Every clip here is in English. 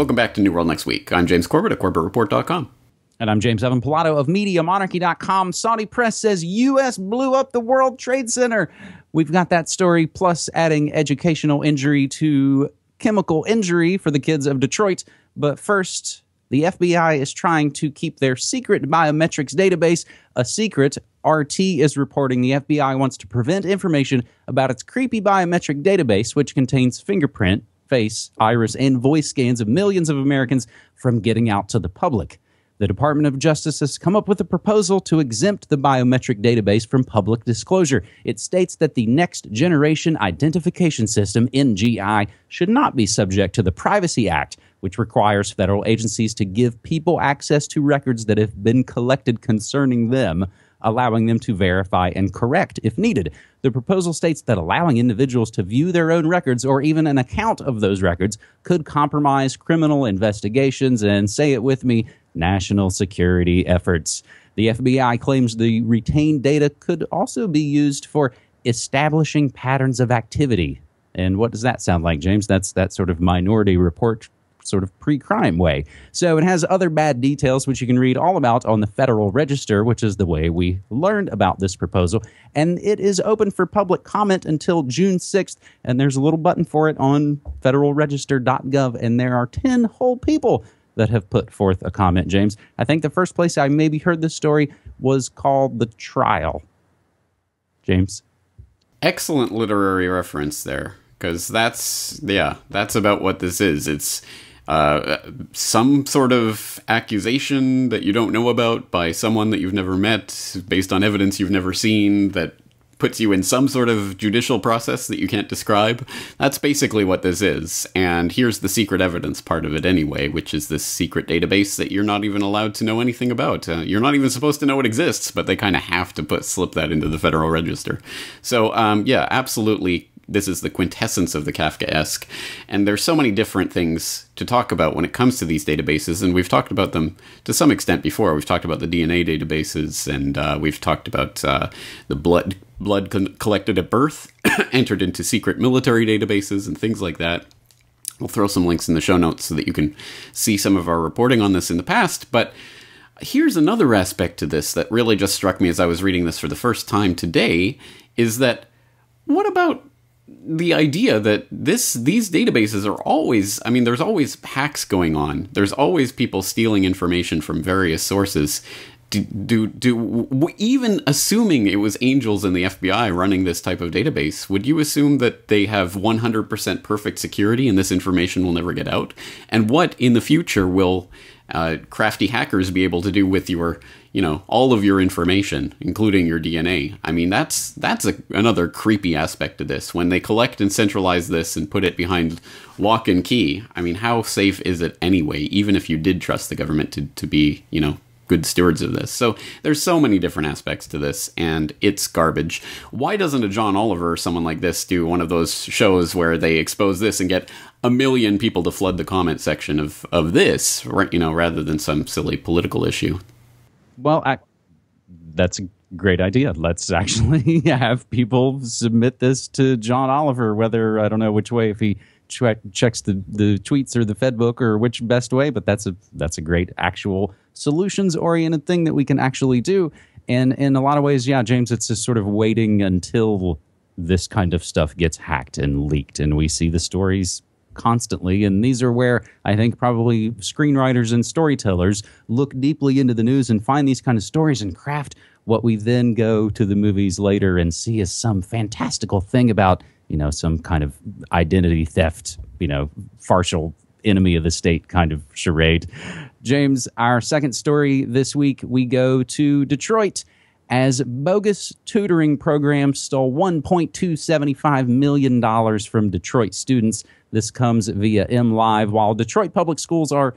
Welcome back to New World Next Week. I'm James Corbett at CorbettReport.com. And I'm James Evan Pilato of MediaMonarchy.com. Saudi press says U.S. blew up the World Trade Center. We've got that story, plus adding educational injury to chemical injury for the kids of Detroit. But first, the FBI is trying to keep their secret biometrics database a secret. RT is reporting the FBI wants to prevent information about its creepy biometric database, which contains fingerprint, face, iris, and voice scans of millions of Americans from getting out to the public. The Department of Justice has come up with a proposal to exempt the biometric database from public disclosure. It states that the Next Generation Identification System, NGI, should not be subject to the Privacy Act, which requires federal agencies to give people access to records that have been collected concerning them allowing them to verify and correct if needed. The proposal states that allowing individuals to view their own records or even an account of those records could compromise criminal investigations and, say it with me, national security efforts. The FBI claims the retained data could also be used for establishing patterns of activity. And what does that sound like, James? That's that sort of minority report sort of pre-crime way. So it has other bad details which you can read all about on the Federal Register, which is the way we learned about this proposal. And it is open for public comment until June 6th, and there's a little button for it on federalregister.gov and there are 10 whole people that have put forth a comment, James. I think the first place I maybe heard this story was called The Trial. James. Excellent literary reference there because that's yeah that's about what this is it's uh, some sort of accusation that you don't know about by someone that you've never met, based on evidence you've never seen, that puts you in some sort of judicial process that you can't describe. That's basically what this is. And here's the secret evidence part of it anyway, which is this secret database that you're not even allowed to know anything about. Uh, you're not even supposed to know it exists, but they kind of have to put slip that into the Federal Register. So um, yeah, absolutely this is the quintessence of the Kafkaesque. And there's so many different things to talk about when it comes to these databases, and we've talked about them to some extent before. We've talked about the DNA databases, and uh, we've talked about uh, the blood blood collected at birth, entered into secret military databases, and things like that. We'll throw some links in the show notes so that you can see some of our reporting on this in the past, but here's another aspect to this that really just struck me as I was reading this for the first time today is that what about the idea that this these databases are always I mean there's always hacks going on. There's always people stealing information from various sources. Do, do do even assuming it was angels in the FBI running this type of database, would you assume that they have 100% perfect security and this information will never get out? And what in the future will uh, crafty hackers be able to do with your you know all of your information including your dna i mean that's that's a, another creepy aspect to this when they collect and centralize this and put it behind lock and key i mean how safe is it anyway even if you did trust the government to, to be you know good stewards of this. So there's so many different aspects to this and it's garbage. Why doesn't a john oliver or someone like this do one of those shows where they expose this and get a million people to flood the comment section of of this right you know rather than some silly political issue? Well, I, that's a great idea. Let's actually have people submit this to John Oliver, whether I don't know which way, if he checks the, the tweets or the Fed book or which best way, but that's a that's a great actual solutions oriented thing that we can actually do. And in a lot of ways, yeah, James, it's just sort of waiting until this kind of stuff gets hacked and leaked, and we see the stories constantly. And these are where I think probably screenwriters and storytellers look deeply into the news and find these kind of stories and craft what we then go to the movies later and see as some fantastical thing about, you know, some kind of identity theft, you know, partial enemy of the state kind of charade. James, our second story this week, we go to Detroit as bogus tutoring programs stole $1.275 million from Detroit students. This comes via MLive. While Detroit public schools are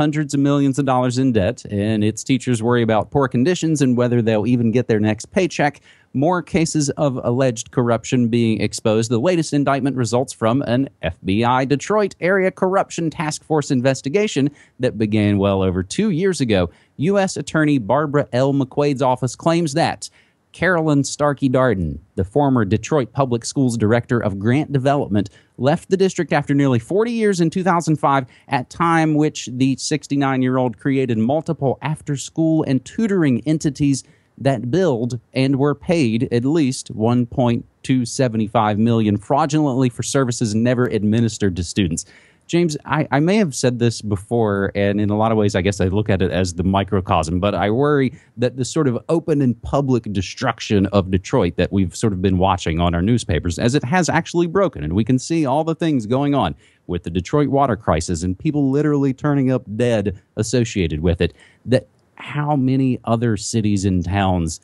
hundreds of millions of dollars in debt, and its teachers worry about poor conditions and whether they'll even get their next paycheck. More cases of alleged corruption being exposed. The latest indictment results from an FBI Detroit Area Corruption Task Force investigation that began well over two years ago. U.S. Attorney Barbara L. McQuade's office claims that Carolyn Starkey Darden, the former Detroit Public Schools Director of Grant Development, left the district after nearly 40 years in 2005, at time which the 69-year-old created multiple after-school and tutoring entities that billed and were paid at least 1.275 million fraudulently for services never administered to students. James, I, I, may have said this before, and in a lot of ways, I guess I look at it as the microcosm, but I worry that the sort of open and public destruction of Detroit that we've sort of been watching on our newspapers, as it has actually broken, and we can see all the things going on with the Detroit water crisis and people literally turning up dead associated with it, that how many other cities and towns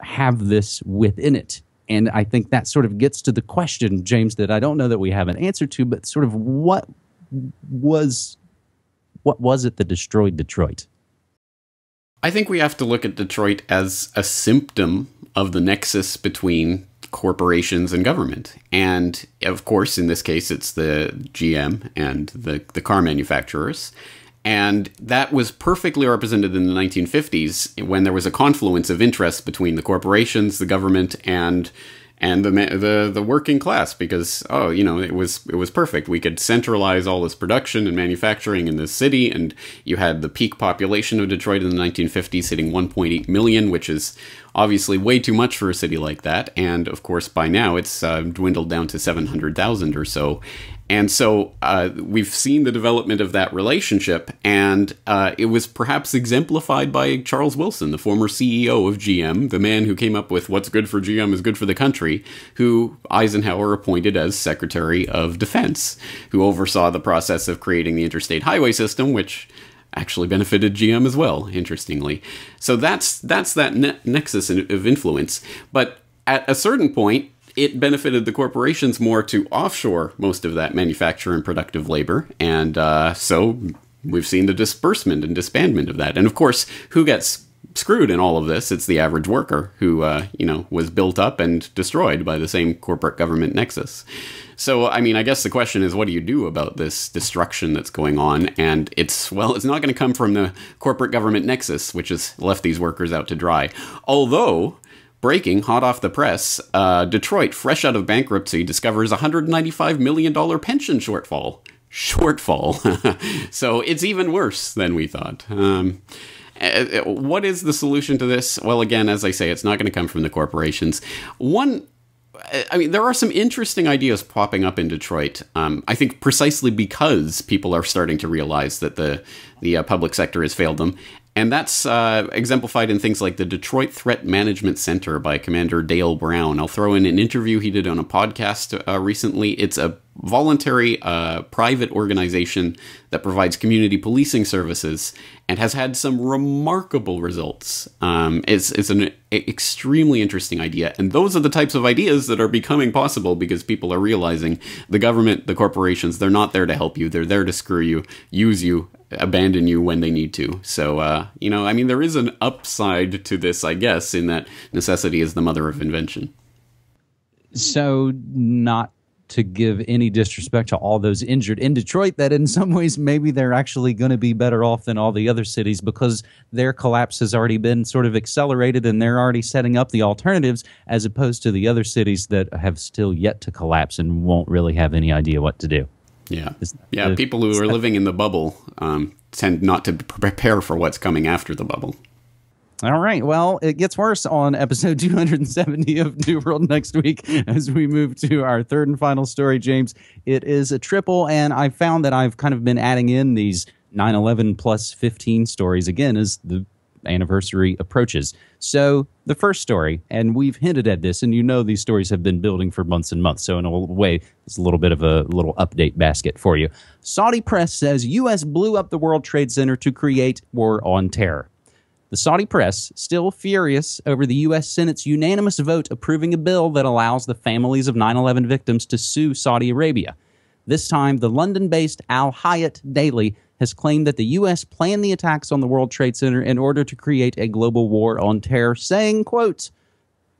have this within it and I think that sort of gets to the question, James, that I don't know that we have an answer to, but sort of what was what was it that destroyed Detroit? I think we have to look at Detroit as a symptom of the nexus between corporations and government. And of course, in this case, it's the GM and the, the car manufacturers. And that was perfectly represented in the 1950s when there was a confluence of interests between the corporations, the government, and and the the the working class because oh you know it was it was perfect. We could centralize all this production and manufacturing in this city and you had the peak population of Detroit in the 1950s hitting 1.8 million which is obviously way too much for a city like that. And of course by now it's uh, dwindled down to 700,000 or so and so uh, we've seen the development of that relationship, and uh, it was perhaps exemplified by Charles Wilson, the former CEO of GM, the man who came up with what's good for GM is good for the country, who Eisenhower appointed as Secretary of Defense, who oversaw the process of creating the interstate highway system, which actually benefited GM as well, interestingly. So that's that's that ne- nexus of influence. But at a certain point, it benefited the corporations more to offshore most of that manufacture and productive labor. And uh, so we've seen the disbursement and disbandment of that. And of course, who gets screwed in all of this? It's the average worker who, uh, you know, was built up and destroyed by the same corporate government nexus. So, I mean, I guess the question is, what do you do about this destruction that's going on? And it's, well, it's not going to come from the corporate government nexus, which has left these workers out to dry. Although, Breaking, hot off the press, uh, Detroit, fresh out of bankruptcy, discovers $195 million pension shortfall. Shortfall. so it's even worse than we thought. Um, uh, uh, what is the solution to this? Well, again, as I say, it's not going to come from the corporations. One I mean, there are some interesting ideas popping up in Detroit. Um, I think precisely because people are starting to realize that the the uh, public sector has failed them, and that's uh, exemplified in things like the Detroit Threat Management Center by Commander Dale Brown. I'll throw in an interview he did on a podcast uh, recently. It's a voluntary uh, private organization that provides community policing services and has had some remarkable results. Um, it's, it's an extremely interesting idea. And those are the types of ideas that are becoming possible because people are realizing the government, the corporations, they're not there to help you. They're there to screw you, use you, abandon you when they need to. So, uh, you know, I mean, there is an upside to this, I guess, in that necessity is the mother of invention. So, not to give any disrespect to all those injured in Detroit, that in some ways maybe they're actually going to be better off than all the other cities because their collapse has already been sort of accelerated and they're already setting up the alternatives as opposed to the other cities that have still yet to collapse and won't really have any idea what to do. Yeah, yeah. The, people who are living in the bubble um, tend not to prepare for what's coming after the bubble. All right. Well, it gets worse on episode 270 of New World next week as we move to our third and final story, James. It is a triple, and I found that I've kind of been adding in these 9 11 plus 15 stories again as the anniversary approaches. So, the first story, and we've hinted at this, and you know these stories have been building for months and months. So, in a way, it's a little bit of a little update basket for you. Saudi press says U.S. blew up the World Trade Center to create war on terror. The Saudi press, still furious over the U.S. Senate's unanimous vote approving a bill that allows the families of 9 11 victims to sue Saudi Arabia. This time, the London based Al Hayat Daily has claimed that the U.S. planned the attacks on the World Trade Center in order to create a global war on terror, saying, quote,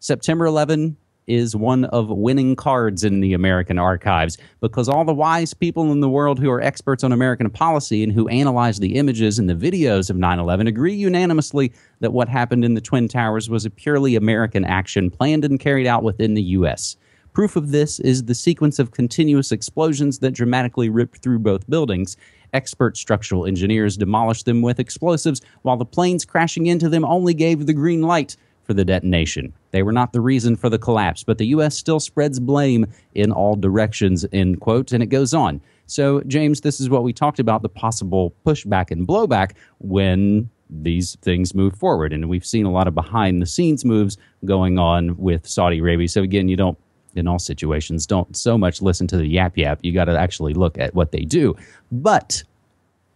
September 11 is one of winning cards in the American archives because all the wise people in the world who are experts on American policy and who analyze the images and the videos of 9 11 agree unanimously that what happened in the Twin Towers was a purely American action planned and carried out within the U.S. Proof of this is the sequence of continuous explosions that dramatically ripped through both buildings. Expert structural engineers demolished them with explosives, while the planes crashing into them only gave the green light for the detonation. They were not the reason for the collapse, but the U.S. still spreads blame in all directions, end quote. And it goes on. So, James, this is what we talked about the possible pushback and blowback when these things move forward. And we've seen a lot of behind the scenes moves going on with Saudi Arabia. So, again, you don't, in all situations, don't so much listen to the yap yap. You got to actually look at what they do. But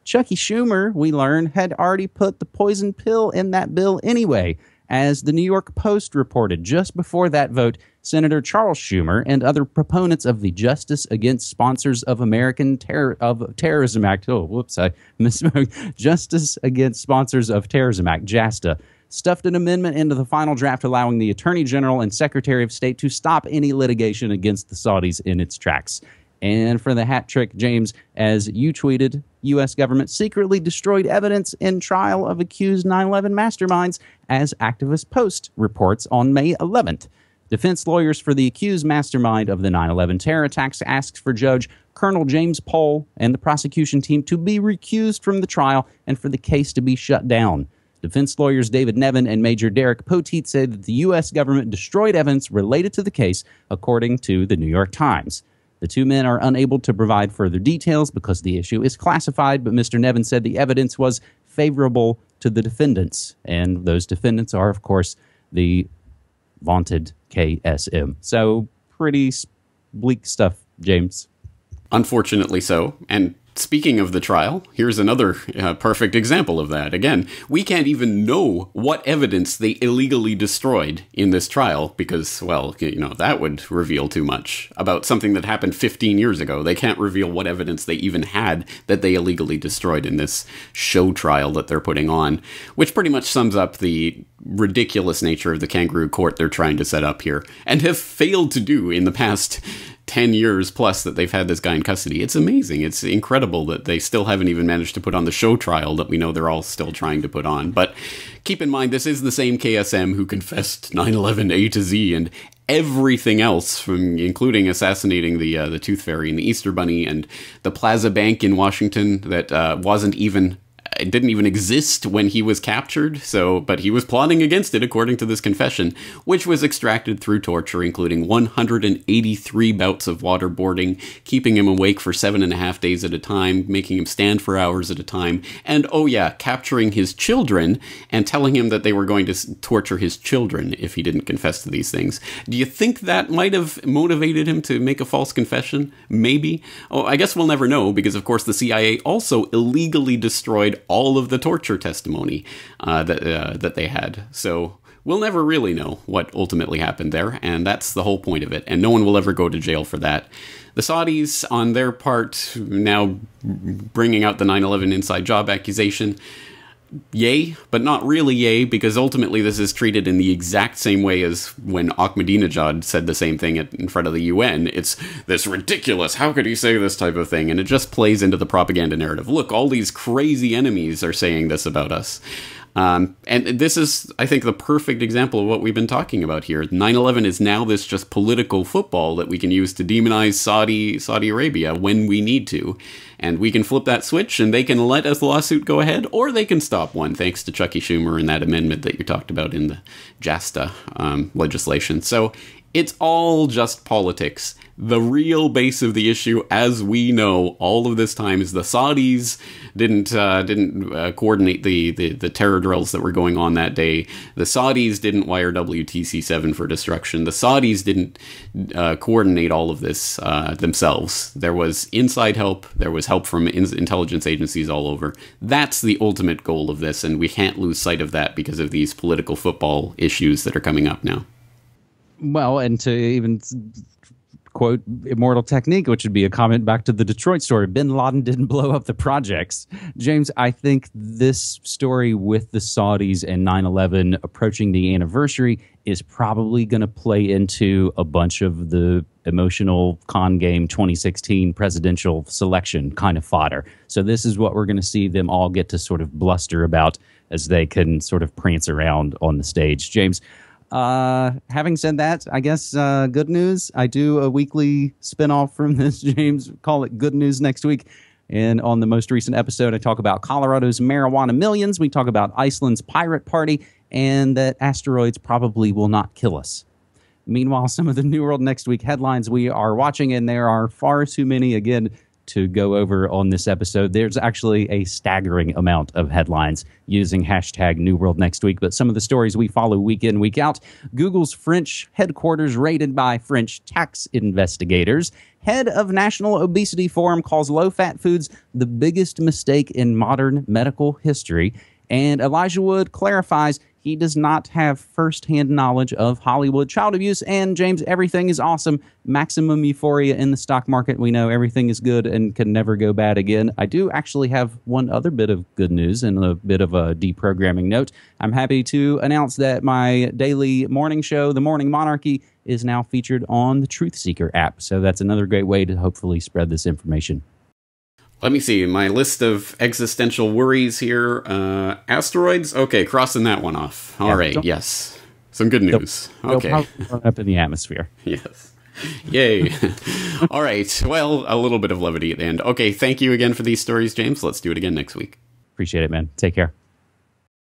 Chuckie Schumer, we learn, had already put the poison pill in that bill anyway. As the New York Post reported just before that vote, Senator Charles Schumer and other proponents of the Justice Against Sponsors of American Terror of Terrorism Act, oh, whoops, I misspoke, Justice Against Sponsors of Terrorism Act, JASTA, stuffed an amendment into the final draft allowing the Attorney General and Secretary of State to stop any litigation against the Saudis in its tracks. And for the hat trick, James, as you tweeted, U.S. government secretly destroyed evidence in trial of accused 9 11 masterminds, as Activist Post reports on May 11th. Defense lawyers for the accused mastermind of the 9 11 terror attacks asked for Judge Colonel James Pohl and the prosecution team to be recused from the trial and for the case to be shut down. Defense lawyers David Nevin and Major Derek Poteet said that the U.S. government destroyed evidence related to the case, according to the New York Times. The two men are unable to provide further details because the issue is classified, but Mr. Nevin said the evidence was favorable to the defendants. And those defendants are, of course, the vaunted KSM. So, pretty bleak stuff, James. Unfortunately so. And Speaking of the trial, here's another uh, perfect example of that. Again, we can't even know what evidence they illegally destroyed in this trial because, well, you know, that would reveal too much about something that happened 15 years ago. They can't reveal what evidence they even had that they illegally destroyed in this show trial that they're putting on, which pretty much sums up the ridiculous nature of the kangaroo court they're trying to set up here and have failed to do in the past 10 years plus that they've had this guy in custody. It's amazing. It's incredible that they still haven't even managed to put on the show trial that we know they're all still trying to put on. But keep in mind, this is the same KSM who confessed 9 11 A to Z and everything else, from including assassinating the uh, the Tooth Fairy and the Easter Bunny and the Plaza Bank in Washington that uh, wasn't even it didn't even exist when he was captured. So, but he was plotting against it, according to this confession, which was extracted through torture, including 183 bouts of waterboarding, keeping him awake for seven and a half days at a time, making him stand for hours at a time, and oh yeah, capturing his children and telling him that they were going to torture his children if he didn't confess to these things. Do you think that might have motivated him to make a false confession? Maybe. Oh, I guess we'll never know because, of course, the CIA also illegally destroyed all of the torture testimony uh, that uh, that they had. So we'll never really know what ultimately happened there, and that's the whole point of it. And no one will ever go to jail for that. The Saudis, on their part, now bringing out the 9 11 inside job accusation yay, but not really yay, because ultimately this is treated in the exact same way as when Ahmadinejad said the same thing in front of the UN. It's this ridiculous, how could he say this type of thing? And it just plays into the propaganda narrative. Look, all these crazy enemies are saying this about us. Um, and this is, I think, the perfect example of what we've been talking about here. 9/11 is now this just political football that we can use to demonize Saudi Saudi Arabia when we need to, and we can flip that switch, and they can let a lawsuit go ahead, or they can stop one, thanks to Chuckie Schumer and that amendment that you talked about in the JASTA um, legislation. So it's all just politics. The real base of the issue, as we know, all of this time is the Saudis didn't uh, didn't uh, coordinate the, the, the terror drills that were going on that day. The Saudis didn't wire WTC seven for destruction. The Saudis didn't uh, coordinate all of this uh, themselves. There was inside help. There was help from in- intelligence agencies all over. That's the ultimate goal of this, and we can't lose sight of that because of these political football issues that are coming up now well, and to even quote immortal technique which would be a comment back to the detroit story. Bin laden didn't blow up the projects. James i think this story with the saudis and 9-11 approaching the anniversary is probably going to play into a bunch of the emotional con game 2016 presidential selection kind of fodder. So this is what we're going to see them all get to sort of bluster about as they can sort of prance around on the stage. James uh, having said that, I guess uh, good news. I do a weekly spinoff from this, James. Call it Good News next week. And on the most recent episode, I talk about Colorado's marijuana millions. We talk about Iceland's pirate party and that asteroids probably will not kill us. Meanwhile, some of the New World Next Week headlines we are watching, and there are far too many. Again, to go over on this episode. There's actually a staggering amount of headlines using hashtag New World Next Week, but some of the stories we follow week in, week out. Google's French headquarters raided by French tax investigators. Head of National Obesity Forum calls low fat foods the biggest mistake in modern medical history. And Elijah Wood clarifies he does not have firsthand knowledge of Hollywood child abuse. And James, everything is awesome. Maximum euphoria in the stock market. We know everything is good and can never go bad again. I do actually have one other bit of good news and a bit of a deprogramming note. I'm happy to announce that my daily morning show, The Morning Monarchy, is now featured on the Truth Seeker app. So that's another great way to hopefully spread this information. Let me see my list of existential worries here. Uh, asteroids. Okay, crossing that one off. All yeah, right. Yes. Some good news. They'll, okay. They'll up in the atmosphere. yes. Yay. All right. Well, a little bit of levity at the end. Okay. Thank you again for these stories, James. Let's do it again next week. Appreciate it, man. Take care.